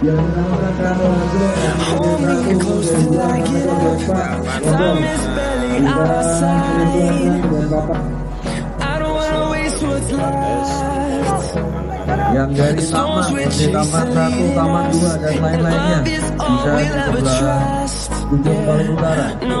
Hold me close till I get up. Time is barely on our side. I don't wanna waste what's left. yang dari taman seperti taman satu, taman dua dan lain-lainnya bisa di sebelah ujung paling utara. No,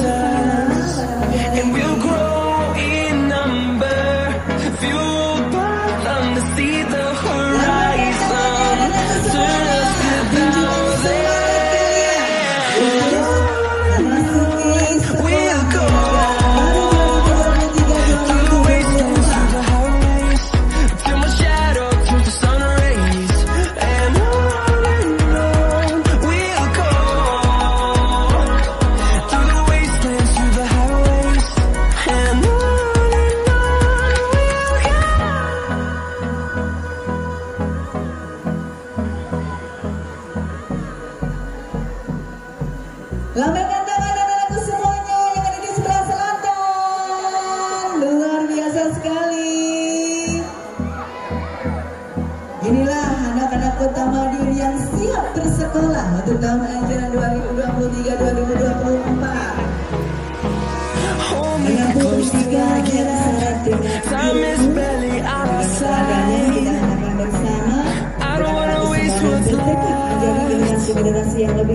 Lambaikan tangan anak-anakku semuanya yang ada di sebelah selatan. Luar biasa sekali. Inilah anak-anak kota Madiun yang siap bersekolah untuk tahun ajaran 2023-2024. Dengan 23 generasi